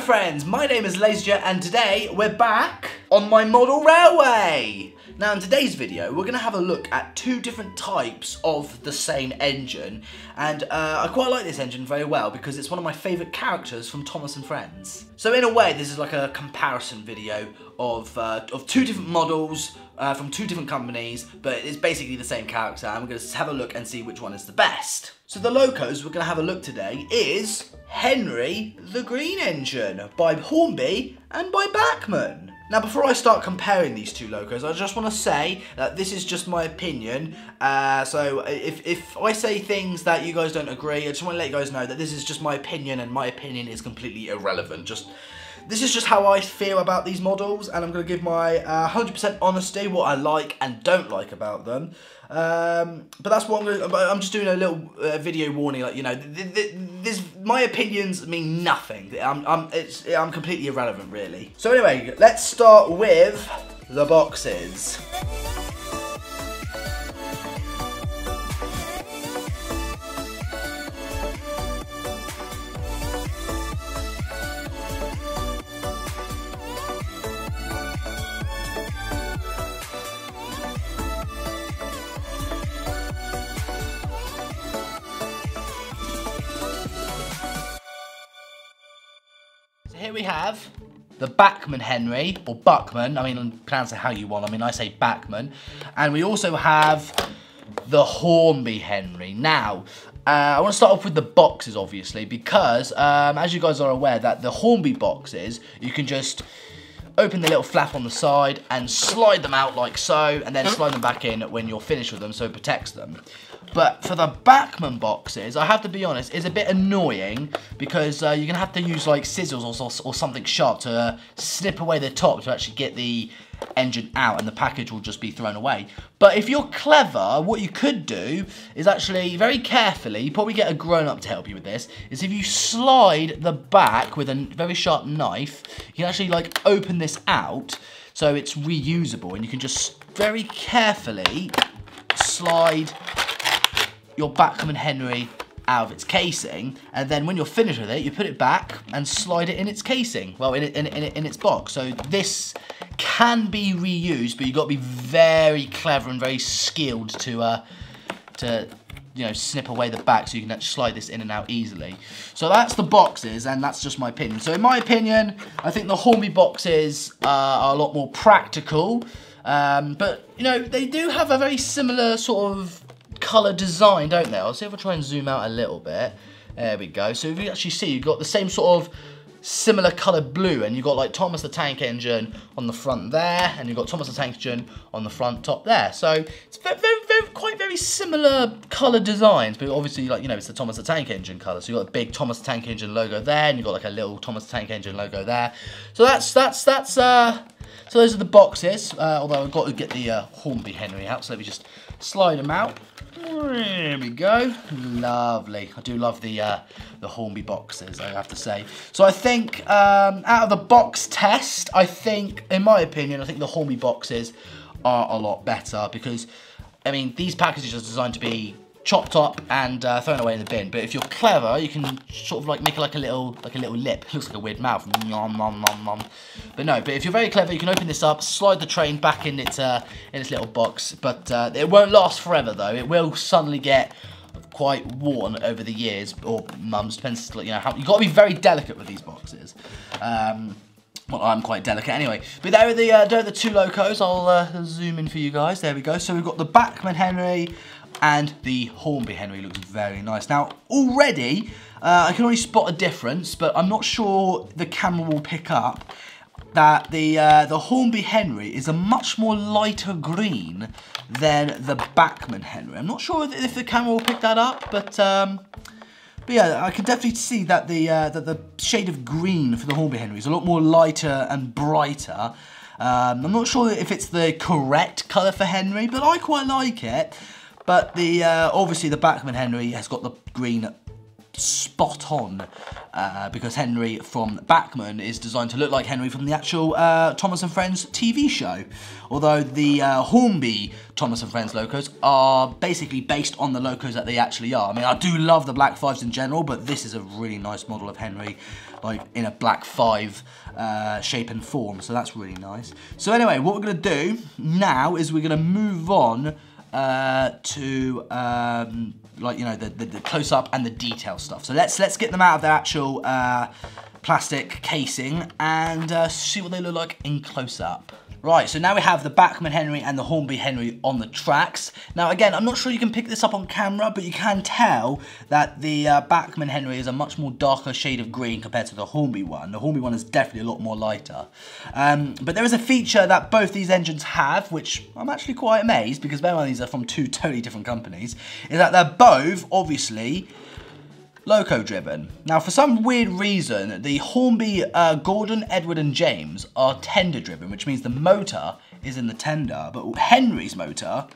friends, my name is LaZeR JET and today we're back on my model railway. Now in today's video we're going to have a look at two different types of the same engine and uh, I quite like this engine very well because it's one of my favourite characters from Thomas and Friends. So in a way this is like a comparison video of, uh, of two different models uh, from two different companies but it's basically the same character and we're going to have a look and see which one is the best. So the locos we're going to have a look today is Henry the Green Engine by Hornby and by Bachmann. Now before I start comparing these two locos, I just want to say that this is just my opinion. Uh, so if, if I say things that you guys don't agree, I just want to let you guys know that this is just my opinion and my opinion is completely irrelevant. Just this is just how I feel about these models and I'm going to give my 100% uh, honesty what I like and don't like about them. Um, but that's what I'm going to, I'm just doing a little uh, video warning, like, you know, th th this, my opinions mean nothing. I'm, I'm, it's, I'm completely irrelevant, really. So anyway, let's start with the boxes. The Bachmann Henry, or Buckman, I mean, pronounce it how you want, I mean, I say Backman. And we also have the Hornby Henry. Now, uh, I want to start off with the boxes, obviously, because, um, as you guys are aware, that the Hornby boxes, you can just open the little flap on the side and slide them out like so, and then slide them back in when you're finished with them, so it protects them. But for the Bachmann boxes, I have to be honest, it's a bit annoying because uh, you're going to have to use like scissors or, or, or something sharp to uh, snip away the top to actually get the engine out and the package will just be thrown away. But if you're clever, what you could do is actually very carefully, you probably get a grown-up to help you with this, is if you slide the back with a very sharp knife, you can actually like open this out so it's reusable and you can just very carefully slide your Bachmann Henry out of its casing, and then when you're finished with it, you put it back and slide it in its casing, well, in, in, in, in its box. So this can be reused, but you've got to be very clever and very skilled to, uh, to you know, snip away the back so you can slide this in and out easily. So that's the boxes, and that's just my opinion. So in my opinion, I think the Hornby boxes uh, are a lot more practical, um, but, you know, they do have a very similar sort of colour design, don't they? I'll see if I try and zoom out a little bit. There we go. So if you actually see, you've got the same sort of similar coloured blue and you've got like Thomas the Tank Engine on the front there and you've got Thomas the Tank Engine on the front top there. So it's very, very, very quite very similar colour designs but obviously like you know it's the Thomas the Tank Engine colour. So you've got a big Thomas the Tank Engine logo there and you've got like a little Thomas the Tank Engine logo there. So that's, that's, that's, uh, so those are the boxes, uh, although I've got to get the uh, Hornby Henry out, so let me just slide them out. There we go. Lovely. I do love the uh, the Hornby boxes, I have to say. So I think um, out of the box test, I think, in my opinion, I think the Hornby boxes are a lot better because, I mean, these packages are designed to be chopped up and uh, thrown away in the bin. But if you're clever, you can sort of like make like a little like a little lip. It looks like a weird mouth. Nom, nom, nom, nom. But no, but if you're very clever, you can open this up, slide the train back in its uh, in its little box. But uh, it won't last forever though. It will suddenly get quite worn over the years or months. Depends, you know, how you got to be very delicate with these boxes. Um, well, I'm quite delicate anyway. But there are the, uh, there are the two locos. I'll uh, zoom in for you guys. There we go. So we've got the Bachmann Henry and the Hornby Henry looks very nice. Now, already, uh, I can only spot a difference, but I'm not sure the camera will pick up that the uh, the Hornby Henry is a much more lighter green than the Bachmann Henry. I'm not sure if the camera will pick that up, but um, but yeah, I can definitely see that the uh, that the shade of green for the Hornby Henry is a lot more lighter and brighter. Um, I'm not sure if it's the correct colour for Henry, but I quite like it. But the uh, obviously the Bachmann Henry has got the green spot on uh, because Henry from Bachmann is designed to look like Henry from the actual uh, Thomas and Friends TV show. Although the uh, Hornby Thomas and Friends locos are basically based on the locos that they actually are. I mean, I do love the Black Fives in general, but this is a really nice model of Henry, like in a Black Five uh, shape and form, so that's really nice. So anyway, what we're gonna do now is we're gonna move on uh, to um, like you know the, the, the close up and the detail stuff. So let's let's get them out of their actual uh, plastic casing and uh, see what they look like in close up. Right, so now we have the Bachmann Henry and the Hornby Henry on the tracks. Now again, I'm not sure you can pick this up on camera, but you can tell that the uh, Bachmann Henry is a much more darker shade of green compared to the Hornby one. The Hornby one is definitely a lot more lighter. Um, but there is a feature that both these engines have, which I'm actually quite amazed, because both of these are from two totally different companies, is that they're both, obviously, loco driven. Now, for some weird reason, the Hornby, uh, Gordon, Edward, and James are tender driven, which means the motor is in the tender, but Henry's motor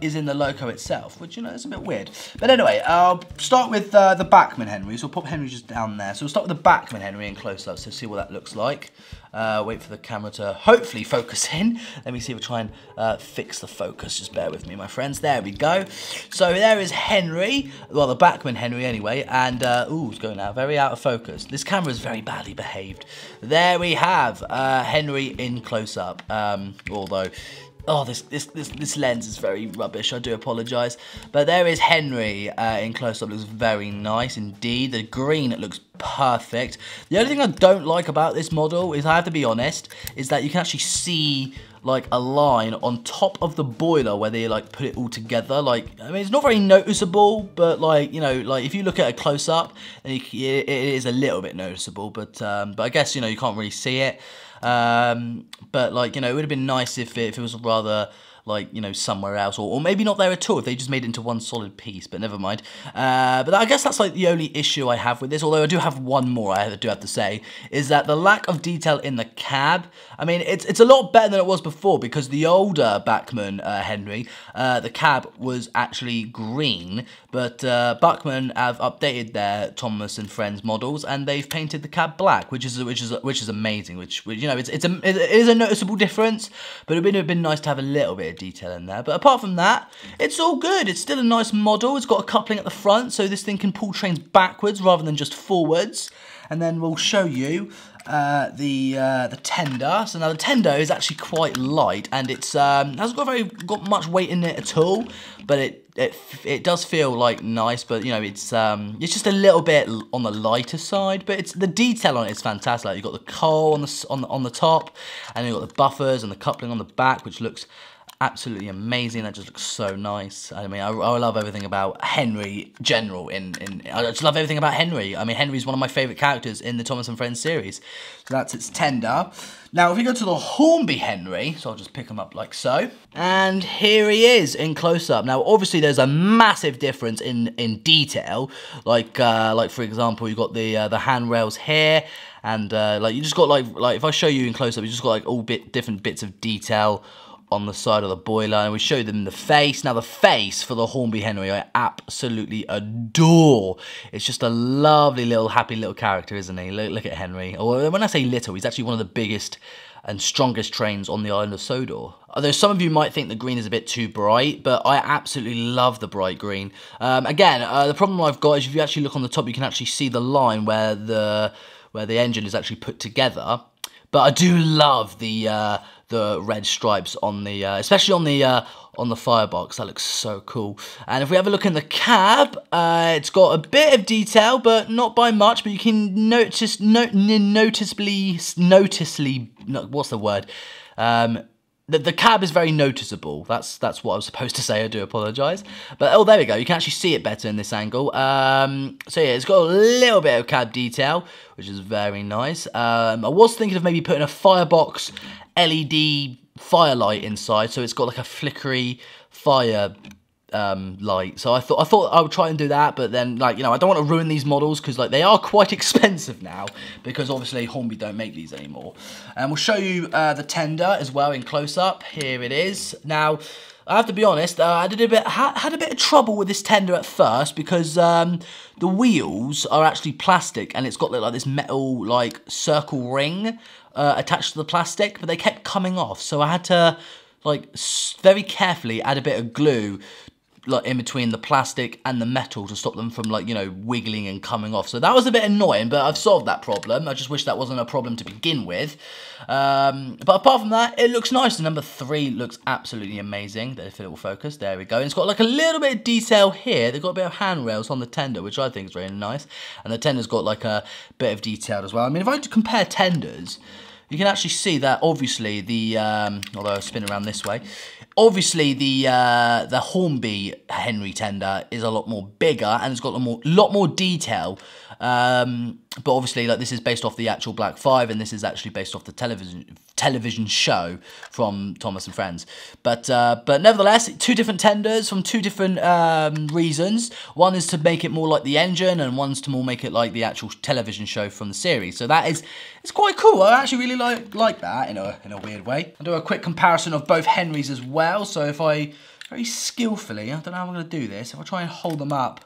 is in the loco itself, which, you know, is a bit weird. But anyway, I'll start with uh, the Bachmann Henry. So we'll pop Henry just down there. So we'll start with the Bachmann Henry in close-up, so see what that looks like. Uh, wait for the camera to hopefully focus in. Let me see if we try and uh, fix the focus. Just bear with me, my friends. There we go. So there is Henry, well, the Bachmann Henry anyway, and, uh, ooh, it's going out, very out of focus. This camera is very badly behaved. There we have uh, Henry in close-up, um, although Oh, this, this this this lens is very rubbish. I do apologise. But there is Henry uh, in close up. Looks very nice indeed. The green looks perfect. The only thing I don't like about this model is I have to be honest, is that you can actually see like a line on top of the boiler where they like put it all together. Like I mean, it's not very noticeable, but like you know, like if you look at a close up, it is a little bit noticeable. But um, but I guess you know you can't really see it. Um, but like you know, it would have been nice if it, if it was rather like you know somewhere else or, or maybe not there at all. If they just made it into one solid piece but never mind. Uh, but I guess that's like the only issue I have with this although I do have one more I do have to say is that the lack of detail in the cab I mean it's it's a lot better than it was before because the older Bachmann uh, Henry uh, the cab was actually green but uh, Bachmann have updated their Thomas and Friends models and they've painted the cab black which is which is which is amazing which, which you know it's it's a it is a noticeable difference but it would have been nice to have a little bit of detail in there. But apart from that, it's all good. It's still a nice model. It's got a coupling at the front, so this thing can pull trains backwards rather than just forwards. And then we'll show you uh, the uh, the tender. So now the tender is actually quite light, and it's um, hasn't got very got much weight in it at all. But it it it does feel like nice, but you know it's um it's just a little bit on the lighter side. But it's the detail on it is fantastic. You've got the coal on the on the, on the top, and you've got the buffers and the coupling on the back, which looks absolutely amazing. That just looks so nice. I mean, I, I love everything about Henry general. In, in I just love everything about Henry. I mean, Henry's one of my favourite characters in the Thomas and Friends series. So that's its tender. Now, if we go to the Hornby Henry, so I'll just pick him up like so. And here he is in close-up. Now, obviously, there's a massive difference in, in detail. Like, uh, like for example, you've got the, uh, the handrails here. And, uh, like, you just got, like, like, if I show you in close-up, you just got, like, all bit different bits of detail on the side of the boiler and we show them the face. Now the face for the Hornby Henry I absolutely adore. It's just a lovely little happy little character, isn't he? Look, look at Henry. Or when I say little, he's actually one of the biggest and strongest trains on the island of Sodor. Although some of you might think the green is a bit too bright, but I absolutely love the bright green. Um, again, uh, the problem I've got is if you actually look on the top, you can actually see the line where the where the engine is actually put together. But I do love the uh, the red stripes on the, uh, especially on the uh, on the firebox. That looks so cool. And if we have a look in the cab, uh, it's got a bit of detail, but not by much. But you can notice, no, noticeably, noticeably, no, what's the word? Um, the, the cab is very noticeable. That's that's what I was supposed to say. I do apologise. But oh, there we go. You can actually see it better in this angle. Um, so yeah, it's got a little bit of cab detail, which is very nice. Um, I was thinking of maybe putting a firebox LED firelight inside, so it's got like a flickery fire um, light. So I thought I thought I would try and do that, but then like you know I don't want to ruin these models because like they are quite expensive now because obviously Hornby don't make these anymore. And we'll show you uh, the tender as well in close up. Here it is. Now I have to be honest, uh, I did a bit ha had a bit of trouble with this tender at first because um, the wheels are actually plastic and it's got like this metal like circle ring uh, attached to the plastic, but they kept coming off, so I had to like very carefully add a bit of glue like in between the plastic and the metal to stop them from like you know wiggling and coming off. So that was a bit annoying but I've solved that problem. I just wish that wasn't a problem to begin with. Um, but apart from that it looks nice. The number three looks absolutely amazing. It will focus. There we go. And it's got like a little bit of detail here. They've got a bit of handrails on the tender which I think is really nice. And the tender's got like a bit of detail as well. I mean if I compare tenders you can actually see that obviously the, um, although I spin around this way, obviously the uh, the Hornby Henry tender is a lot more bigger and it's got a more, lot more detail. Um, but obviously, like this is based off the actual Black Five, and this is actually based off the television television show from Thomas and Friends. But uh, but nevertheless, two different tenders from two different um, reasons. One is to make it more like the engine, and one's to more make it like the actual television show from the series. So that is it's quite cool. I actually really like like that in a in a weird way. I'll do a quick comparison of both Henrys as well. So if I very skillfully, I don't know how I'm going to do this. If I try and hold them up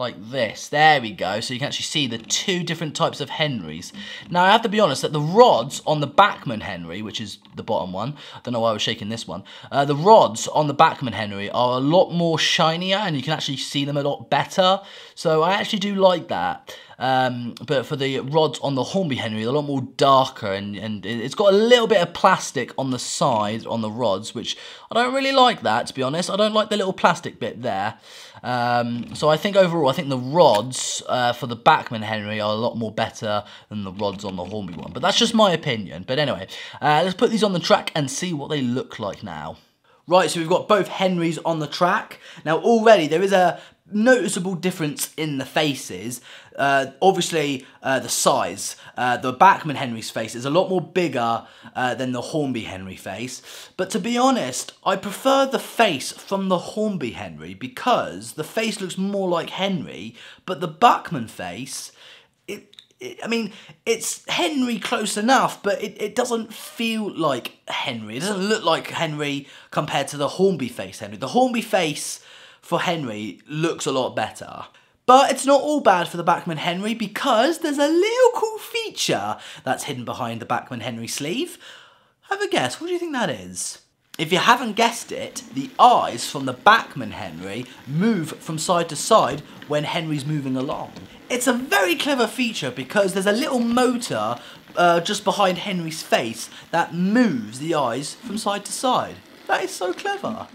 like this. There we go. So you can actually see the two different types of Henrys. Now, I have to be honest that the rods on the Bachmann Henry, which is the bottom one, I don't know why I was shaking this one, uh, the rods on the Bachmann Henry are a lot more shinier and you can actually see them a lot better. So I actually do like that. Um, but for the rods on the Hornby Henry, they're a lot more darker and, and it's got a little bit of plastic on the side on the rods, which I don't really like that, to be honest. I don't like the little plastic bit there. Um, so I think overall, I think the rods uh, for the Bachmann Henry are a lot more better than the rods on the Hornby one. But that's just my opinion. But anyway, uh, let's put these on the track and see what they look like now. Right, so we've got both Henrys on the track. Now already there is a noticeable difference in the faces. Uh, obviously, uh, the size. Uh, the Bachmann Henry's face is a lot more bigger uh, than the Hornby Henry face. But to be honest, I prefer the face from the Hornby Henry because the face looks more like Henry, but the Bachmann face, I mean, it's Henry close enough, but it, it doesn't feel like Henry. It doesn't look like Henry compared to the Hornby face Henry. The Hornby face for Henry looks a lot better. But it's not all bad for the Bachmann Henry because there's a little cool feature that's hidden behind the Bachmann Henry sleeve. Have a guess, what do you think that is? If you haven't guessed it, the eyes from the Bachmann Henry move from side to side when Henry's moving along. It's a very clever feature because there's a little motor uh, just behind Henry's face that moves the eyes from side to side. That is so clever.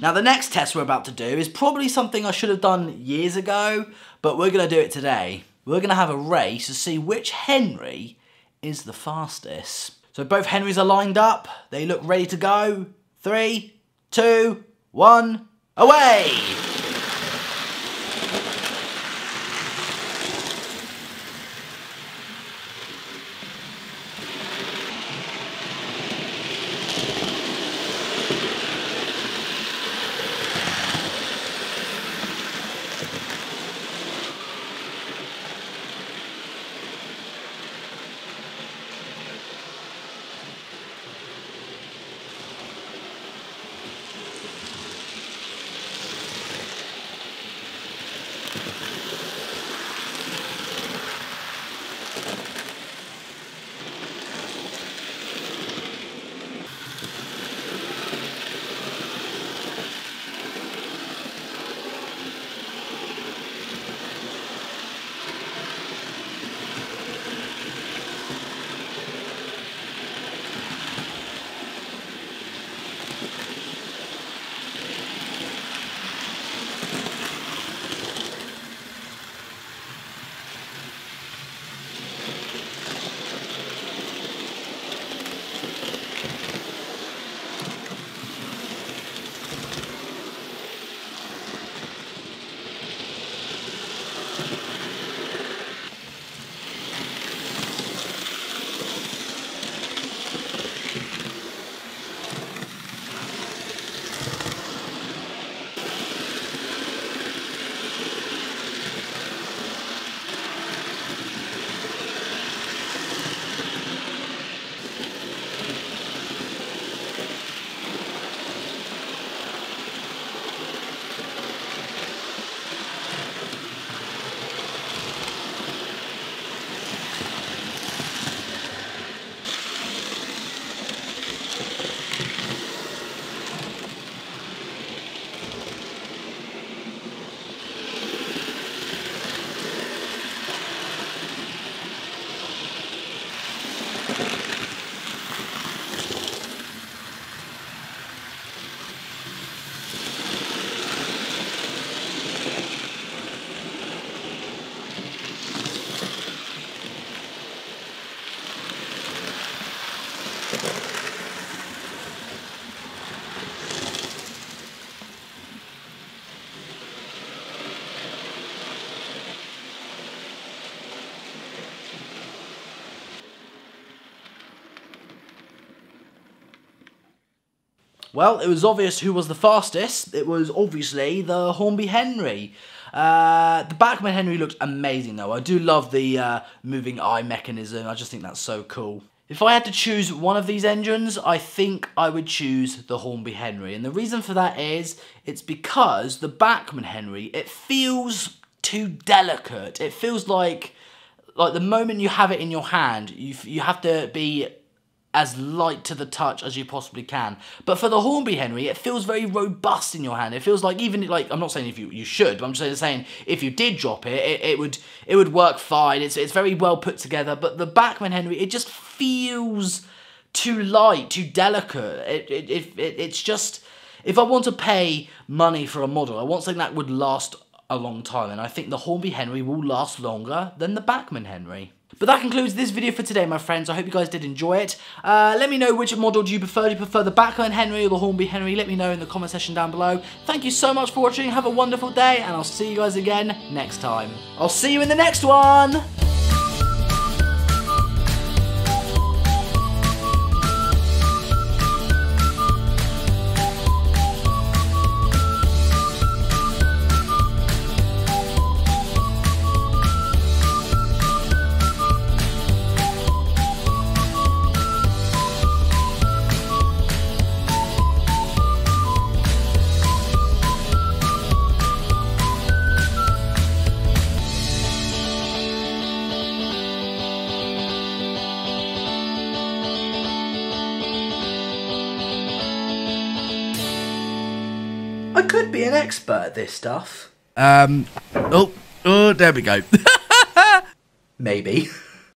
Now the next test we're about to do is probably something I should have done years ago, but we're going to do it today. We're going to have a race to see which Henry is the fastest. So both Henrys are lined up. They look ready to go. Three, two, one, away! Well, it was obvious who was the fastest. It was obviously the Hornby Henry. Uh, the Bachmann Henry looked amazing though. I do love the uh, moving eye mechanism. I just think that's so cool. If I had to choose one of these engines, I think I would choose the Hornby Henry. And the reason for that is, it's because the Bachmann Henry, it feels too delicate. It feels like, like the moment you have it in your hand, you, you have to be as light to the touch as you possibly can. But for the Hornby Henry, it feels very robust in your hand. It feels like even like I'm not saying if you you should, but I'm just saying if you did drop it, it, it would it would work fine. It's it's very well put together. But the Bachmann Henry, it just feels too light, too delicate. It it, it, it it's just if I want to pay money for a model, I want something that would last a long time, and I think the Hornby Henry will last longer than the Bachmann Henry. But that concludes this video for today, my friends. I hope you guys did enjoy it. Uh, let me know which model do you prefer. Do you prefer the Bachmann Henry or the Hornby Henry? Let me know in the comment section down below. Thank you so much for watching. Have a wonderful day, and I'll see you guys again next time. I'll see you in the next one. Expert at this stuff. Um. Oh. Oh. There we go. Maybe.